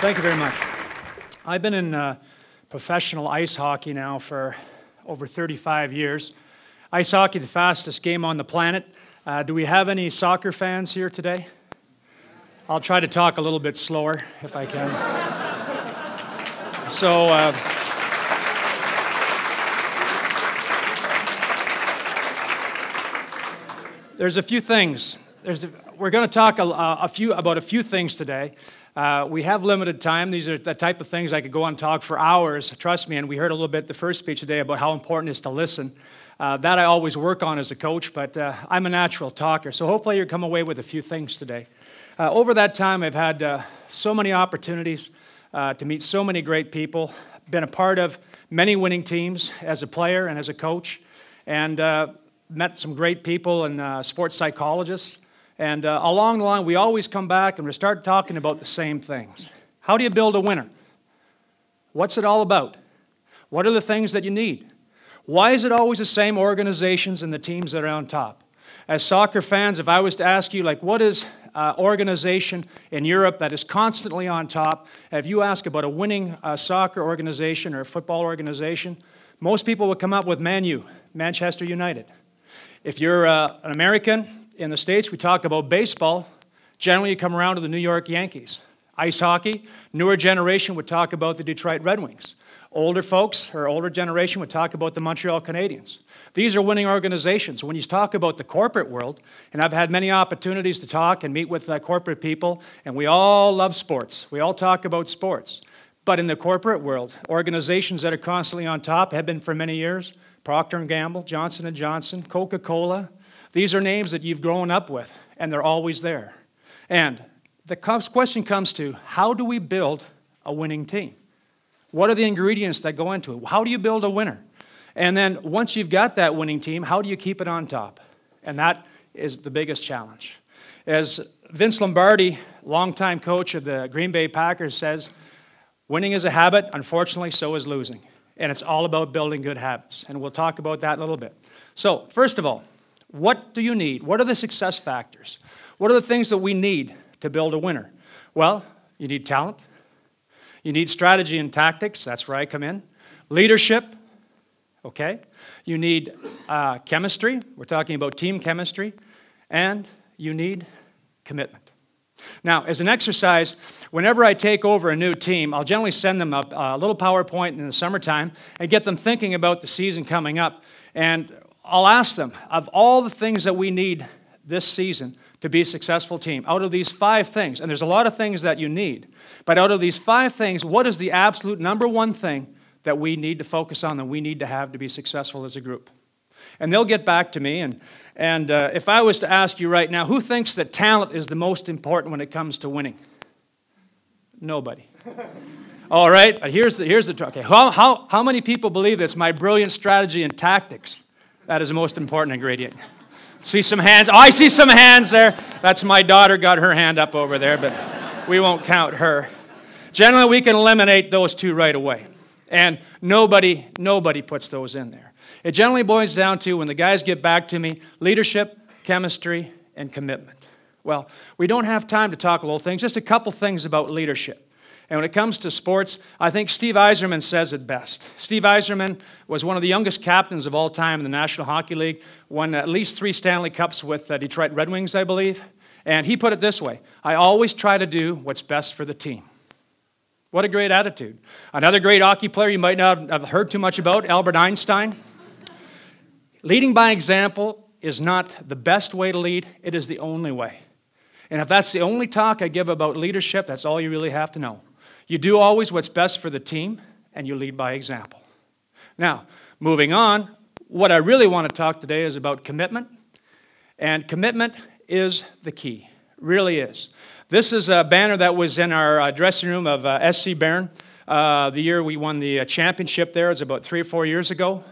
Thank you very much. I've been in uh, professional ice hockey now for over 35 years. Ice hockey, the fastest game on the planet. Uh, do we have any soccer fans here today? I'll try to talk a little bit slower if I can. so, uh, there's a few things. There's a, we're going to talk a, a, few about a few things today. Uh, we have limited time. These are the type of things I could go on talk for hours. Trust me. And we heard a little bit the first speech today about how important it is to listen. Uh, that I always work on as a coach, but uh, I'm a natural talker. So hopefully you come away with a few things today. Uh, over that time, I've had uh, so many opportunities uh, to meet so many great people. Been a part of many winning teams as a player and as a coach, and met some great people and sports psychologists. And uh, along the line, we always come back and we start talking about the same things. How do you build a winner? What's it all about? What are the things that you need? Why is it always the same organizations and the teams that are on top? As soccer fans, if I was to ask you, like, what is uh, organization in Europe that is constantly on top? If you ask about a winning uh, soccer organization or a football organization, most people would come up with Man U, Manchester United. If you're uh, an American in the States, we talk about baseball. Generally, you come around to the New York Yankees. Ice hockey, newer generation would talk about the Detroit Red Wings. Older folks, or older generation, would talk about the Montreal Canadiens. These are winning organizations. When you talk about the corporate world, and I've had many opportunities to talk and meet with uh, corporate people, and we all love sports. We all talk about sports. But in the corporate world, organizations that are constantly on top have been for many years Procter & Gamble, Johnson & Johnson, Coca-Cola. These are names that you've grown up with, and they're always there. And the question comes to, how do we build a winning team? What are the ingredients that go into it? How do you build a winner? And then once you've got that winning team, how do you keep it on top? And that is the biggest challenge. As Vince Lombardi, longtime coach of the Green Bay Packers, says, winning is a habit, unfortunately, so is losing and it's all about building good habits. And we'll talk about that in a little bit. So, first of all, what do you need? What are the success factors? What are the things that we need to build a winner? Well, you need talent, you need strategy and tactics, that's where I come in, leadership, okay? You need uh, chemistry, we're talking about team chemistry, and you need commitment. Now, as an exercise, whenever I take over a new team, I'll generally send them a, a, little PowerPoint in the summertime and get them thinking about the season coming up. And I'll ask them, of all the things that we need this season to be a successful team, out of these five things, and there's a lot of things that you need, but out of these five things, what is the absolute number one thing that we need to focus on, that we need to have to be successful as a group? And they'll get back to me, and and uh, if I was to ask you right now, who thinks that talent is the most important when it comes to winning? Nobody. All right, here's the, here's the okay. How, how, how many people believe this? My brilliant strategy and tactics. That is the most important ingredient. See some hands. Oh, I see some hands there. That's my daughter got her hand up over there, but we won't count her. Generally, we can eliminate those two right away. And nobody, nobody puts those in there. It generally boils down to when the guys get back to me leadership, chemistry, and commitment. Well, we don't have time to talk a little things, just a couple things about leadership. And when it comes to sports, I think Steve Yzerman says it best. Steve Yzerman was one of the youngest captains of all time in the National Hockey League, won at least three Stanley Cups with the Detroit Red Wings, I believe. And he put it this way I always try to do what's best for the team. What a great attitude. Another great hockey player you might not have heard too much about, Albert Einstein. Leading by example is not the best way to lead, it is the only way. And if that's the only talk I give about leadership, that's all you really have to know. You do always what's best for the team, and you lead by example. Now, moving on, what I really want to talk today is about commitment. And commitment is the key, really is. This is a banner that was in our uh, dressing room of uh, SC Bern. Uh, the year we won the uh, championship there was about three or four years ago.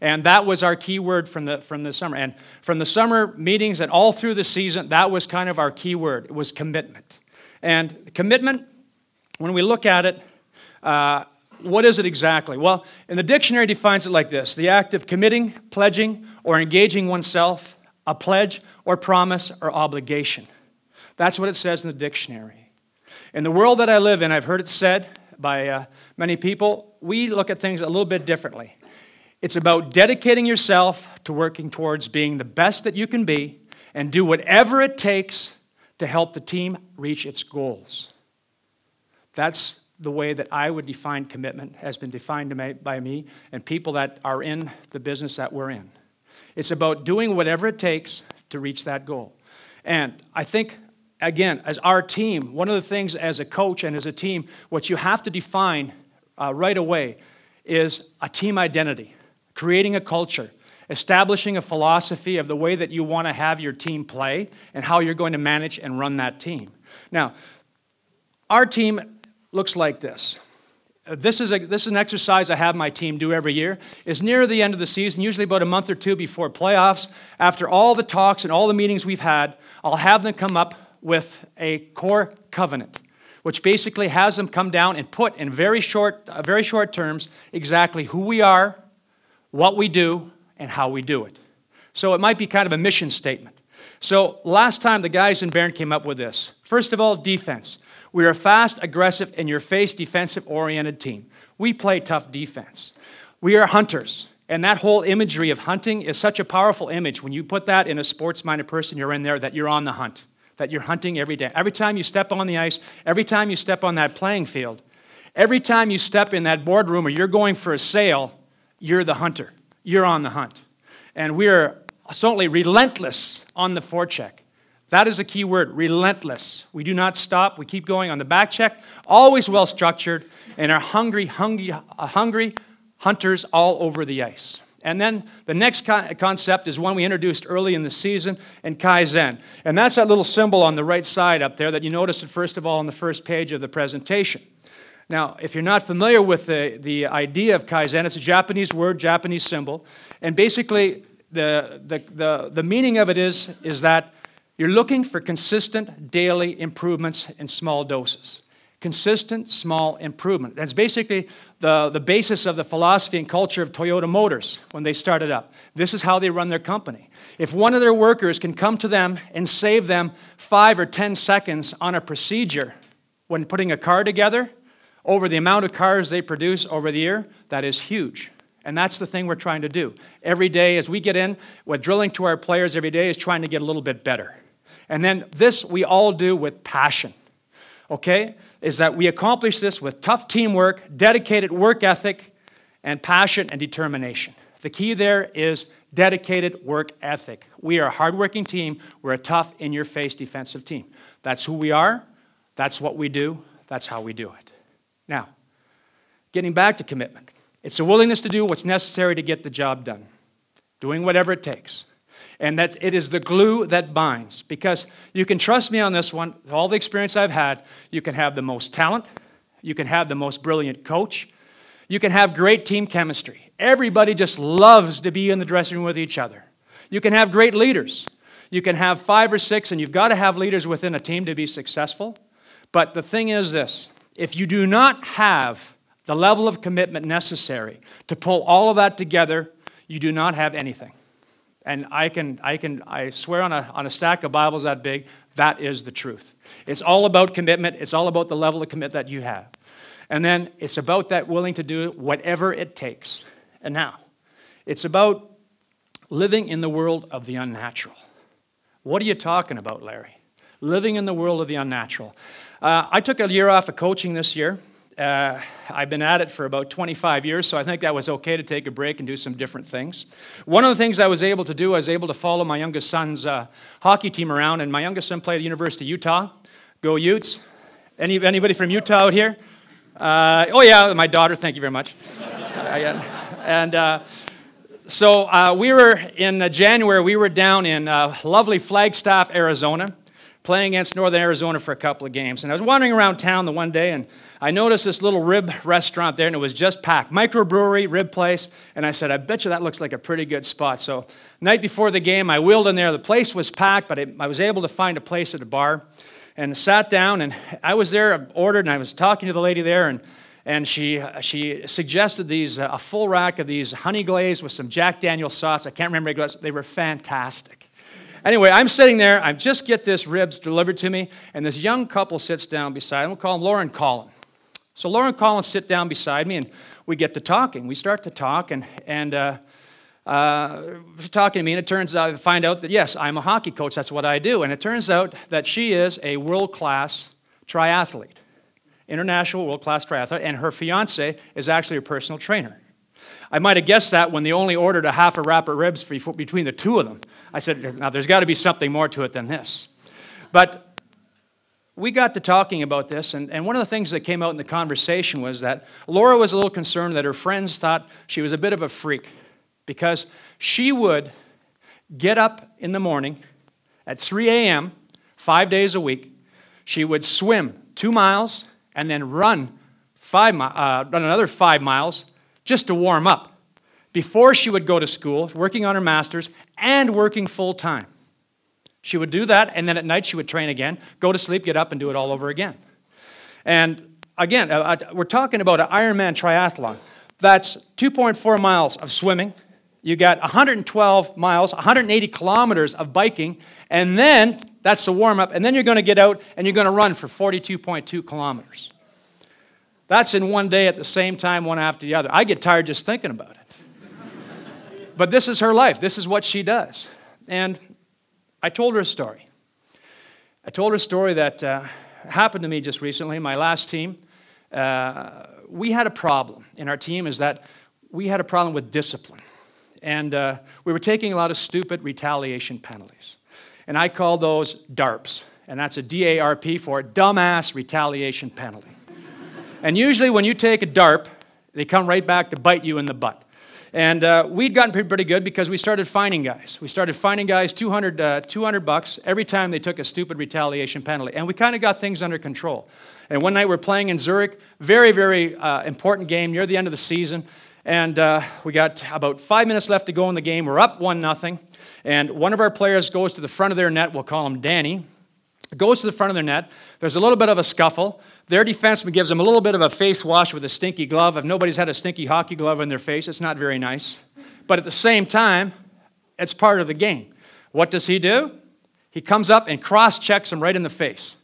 And that was our key word from the, from the summer. And from the summer meetings and all through the season, that was kind of our key word. It was commitment. And commitment, when we look at it, uh, what is it exactly? Well, in the dictionary defines it like this the act of committing, pledging, or engaging oneself, a pledge or promise or obligation. That's what it says in the dictionary. In the world that I live in, I've heard it said by uh, many people, we look at things a little bit differently. It's about dedicating yourself to working towards being the best that you can be and do whatever it takes to help the team reach its goals. That's the way that I would define commitment, has been defined by me and people that are in the business that we're in. It's about doing whatever it takes to reach that goal. And I think, again, as our team, one of the things as a coach and as a team, what you have to define uh, right away is a team identity, creating a culture, establishing a philosophy of the way that you want to have your team play and how you're going to manage and run that team. Now, our team looks like this. Uh, this is, a, this is an exercise I have my team do every year. Is near the end of the season, usually about a month or two before playoffs. After all the talks and all the meetings we've had, I'll have them come up with a core covenant, which basically has them come down and put in very short, uh, very short terms exactly who we are, what we do, and how we do it. So it might be kind of a mission statement. So last time the guys in Bern came up with this. First of all, defense. We are a fast, aggressive, in your face, defensive oriented team. We play tough defense. We are hunters. And that whole imagery of hunting is such a powerful image. When you put that in a sports minded person, you're in there, that you're on the hunt, that you're hunting every day. Every time you step on the ice, every time you step on that playing field, every time you step in that boardroom or you're going for a sale, you're the hunter. You're on the hunt. And we're certainly relentless on the forecheck. That is a key word relentless. We do not stop. We keep going on the back check, always well structured, and are hungry, hungry, uh, hungry hunters all over the ice. And then the next concept is one we introduced early in the season in Kaizen. And that's that little symbol on the right side up there that you notice it first of all on the first page of the presentation. Now, if you're not familiar with the, the idea of Kaizen, it's a Japanese word, Japanese symbol. And basically, the, the, the, the meaning of it is, is that you're looking for consistent daily improvements in small doses. Consistent small improvement. That's basically the, the basis of the philosophy and culture of Toyota Motors when they started up. This is how they run their company. If one of their workers can come to them and save them five or 10 seconds on a procedure when putting a car together over the amount of cars they produce over the year, that is huge. And that's the thing we're trying to do. Every day, as we get in, what drilling to our players every day is trying to get a little bit better. And then this we all do with passion. Okay? Is that we accomplish this with tough teamwork, dedicated work ethic, and passion and determination. The key there is dedicated work ethic. We are a hardworking team. We're a tough, in your face defensive team. That's who we are. That's what we do. That's how we do it. Now, getting back to commitment, it's a willingness to do what's necessary to get the job done, doing whatever it takes and that it is the glue that binds. Because you can trust me on this one, all the experience I've had, you can have the most talent, you can have the most brilliant coach, you can have great team chemistry. Everybody just loves to be in the dressing room with each other. You can have great leaders. You can have five or six, and you've got to have leaders within a team to be successful. But the thing is this if you do not have the level of commitment necessary to pull all of that together, you do not have anything. And I can, I can, I swear on a, on a stack of Bibles that big, that is the truth. It's all about commitment. It's all about the level of commitment that you have. And then it's about that willing to do whatever it takes. And now, it's about living in the world of the unnatural. What are you talking about, Larry? Living in the world of the unnatural. Uh, I took a year off of coaching this year. Uh, I've been at it for about 25 years, so I think that was okay to take a break and do some different things. One of the things I was able to do, I was able to follow my youngest son's uh, hockey team around, and my youngest son played at the University of Utah. Go Utes! Any, anybody from Utah out here? Uh, oh, yeah, my daughter, thank you very much. and uh, so uh, we were in uh, January, we were down in lovely Flagstaff, Arizona, playing against Northern Arizona for a couple of games. And I was wandering around town the one day, and I noticed this little rib restaurant there, and it was just packed. Microbrewery, rib place. And I said, I bet you that looks like a pretty good spot. So, night before the game, I wheeled in there. The place was packed, but I was able to find a place at a bar and sat down. And I was there, ordered, and I was talking to the lady there, and and she, she suggested these, uh, a full rack of these honey glaze with some Jack Daniel sauce. I can't remember, they were fantastic. Anyway, I'm sitting there. I just get this ribs delivered to me, and this young couple sits down beside. We'll call him Lauren Collin. So Lauren Collins sit down beside me, and we get to talking. We start to talk, and and uh, uh, talking to me, and it turns out I find out that yes, I'm a hockey coach. That's what I do, and it turns out that she is a world class triathlete, international world class triathlete, and her fiance is actually a personal trainer. I might have guessed that when they only ordered a half a wrap of ribs between the two of them. I said, now there's got to be something more to it than this. But we got to talking about this, and, and one of the things that came out in the conversation was that Laura was a little concerned that her friends thought she was a bit of a freak because she would get up in the morning at 3 a.m., five days a week. She would swim two miles and then run, five, uh, run another five miles just to warm up before she would go to school, working on her master's and working full time. She would do that, and then at night she would train again, go to sleep, get up, and do it all over again. And again, we're talking about an Ironman triathlon. That's 2.4 miles of swimming. You got 112 miles, 180 kilometers of biking, and then that's the warm up. And then you're going to get out and you're going to run for 42.2 kilometers. That's in one day at the same time, one after the other. I get tired just thinking about it. but this is her life, this is what she does. And I told her a story. I told her a story that uh, happened to me just recently. My last team, uh, we had a problem in our team, is that we had a problem with discipline. And uh, we were taking a lot of stupid retaliation penalties. And I call those DARPs. And that's a D A R P for dumbass retaliation penalty. And usually, when you take a DARP, they come right back to bite you in the butt. And uh, we'd gotten pretty, good because we started finding guys. We started finding guys 200, uh, 200 bucks every time they took a stupid retaliation penalty. And we kind of got things under control. And one night we're playing in Zurich, very, very uh, important game near the end of the season. And uh, we got about five minutes left to go in the game. We're up 1 nothing. And one of our players goes to the front of their net. We'll call him Danny goes to the front of their net. There's a little bit of a scuffle. Their defenseman gives them a little bit of a face wash with a stinky glove. If nobody's had a stinky hockey glove in their face, it's not very nice. But at the same time, it's part of the game. What does he do? He comes up and cross checks him right in the face.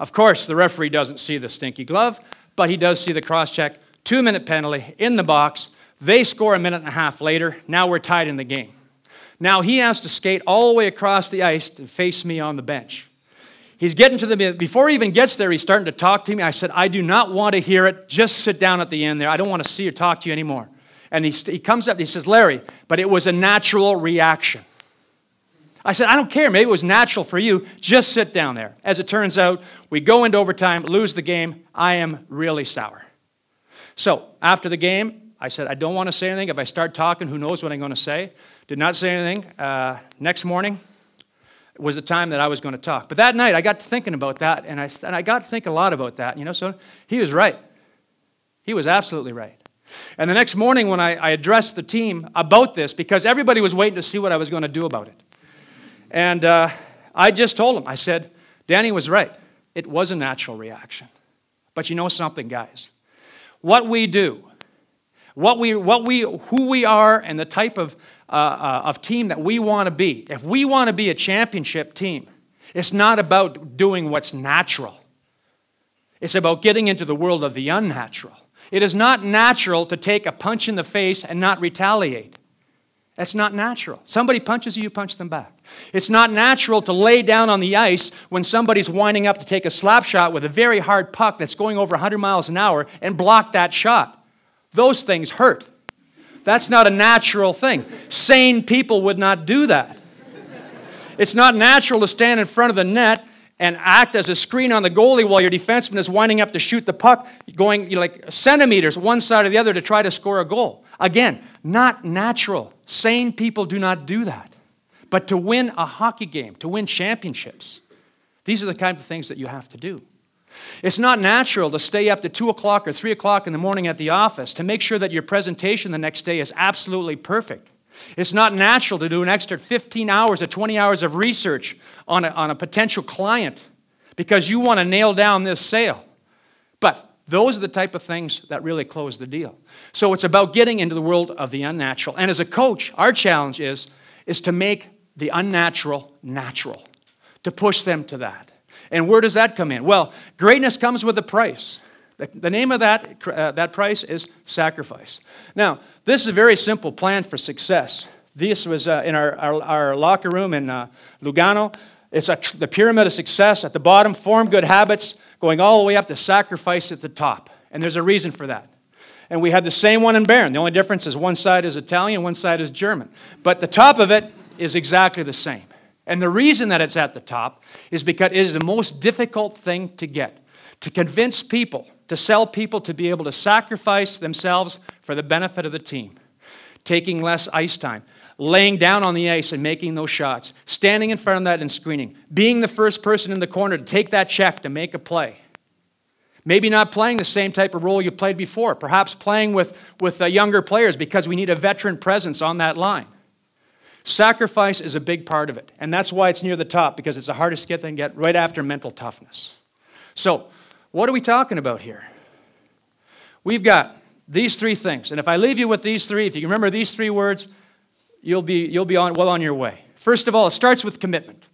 Of course, the referee doesn't see the stinky glove, but he does see the cross check. Two minute penalty in the box. They score a minute and a half later. Now we're tied in the game. Now he has to skate all the way across the ice to face me on the bench. He's getting to the, before he even gets there, he's starting to talk to me. I said, I do not want to hear it. Just sit down at the end there. I don't want to see or talk to you anymore. And he, he comes up and he says, Larry, but it was a natural reaction. I said, I don't care. Maybe it was natural for you. Just sit down there. As it turns out, we go into overtime, lose the game. I am really sour. So after the game, I said, I don't want to say anything. If I start talking, who knows what I'm going to say? Did not say anything. Uh, next morning, was the time that I was going to talk. But that night, I got thinking about that, and I, and I got to think a lot about that. You know, so he was right. He was absolutely right. And the next morning, when I, I addressed the team about this, because everybody was waiting to see what I was going to do about it, and uh, I just told them, I said, Danny was right. It was a natural reaction. But you know something, guys? What we do, what we, what we, who we are, and the type of uh, uh, of team that we want to be, if we want to be a championship team, it's not about doing what's natural. It's about getting into the world of the unnatural. It is not natural to take a punch in the face and not retaliate. That's not natural. Somebody punches you, you punch them back. It's not natural to lay down on the ice when somebody's winding up to take a slap shot with a very hard puck that's going over 100 miles an hour and block that shot. Those things hurt. That's not a natural thing. Sane people would not do that. It's not natural to stand in front of the net and act as a screen on the goalie while your defenseman is winding up to shoot the puck, going you know, like centimeters one side or the other to try to score a goal. Again, not natural. Sane people do not do that. But to win a hockey game, to win championships, these are the kind of things that you have to do. It's not natural to stay up to 2 o'clock or 3 o'clock in the morning at the office to make sure that your presentation the next day is absolutely perfect. It's not natural to do an extra 15 hours or 20 hours of research on a, on a potential client because you want to nail down this sale. But those are the type of things that really close the deal. So it's about getting into the world of the unnatural. And as a coach, our challenge is, is to make the unnatural natural, to push them to that. And where does that come in? Well, greatness comes with a price. The, name of that, uh, that price is sacrifice. Now, this is a very simple plan for success. This was uh, in our, our, our, locker room in uh, Lugano. It's a, the pyramid of success. At the bottom, form good habits, going all the way up to sacrifice at the top. And there's a reason for that. And we had the same one in Bern. The only difference is one side is Italian, one side is German. But the top of it is exactly the same. And the reason that it's at the top is because it is the most difficult thing to get. To convince people, to sell people to be able to sacrifice themselves for the benefit of the team, taking less ice time, laying down on the ice and making those shots, standing in front of that and screening, being the first person in the corner to take that check to make a play. Maybe not playing the same type of role you played before, perhaps playing with, with uh, younger players because we need a veteran presence on that line. Sacrifice is a big part of it, and that's why it's near the top because it's the hardest to get right after mental toughness. So, what are we talking about here? We've got these three things, and if I leave you with these three, if you remember these three words, you'll be, you'll be on, well on your way. First of all, it starts with commitment.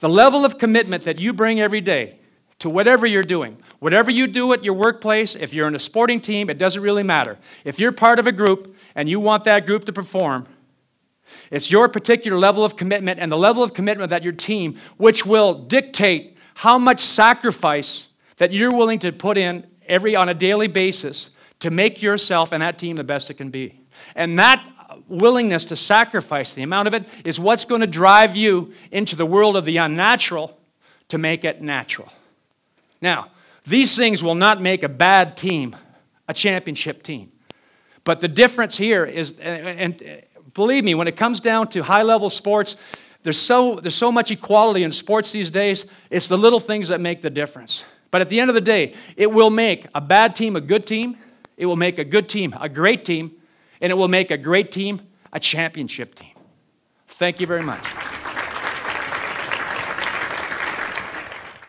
The level of commitment that you bring every day to whatever you're doing, whatever you do at your workplace, if you're in a sporting team, it doesn't really matter. If you're part of a group and you want that group to perform, it's your particular level of commitment and the level of commitment that your team, which will dictate how much sacrifice that you're willing to put in every on a daily basis to make yourself and that team the best it can be. And that willingness to sacrifice, the amount of it, is what's going to drive you into the world of the unnatural to make it natural. Now, these things will not make a bad team a championship team. But the difference here is, and believe me, when it comes down to high level sports, there's so, there's so much equality in sports these days, it's the little things that make the difference. But at the end of the day, it will make a bad team a good team, it will make a good team a great team, and it will make a great team a championship team. Thank you very much.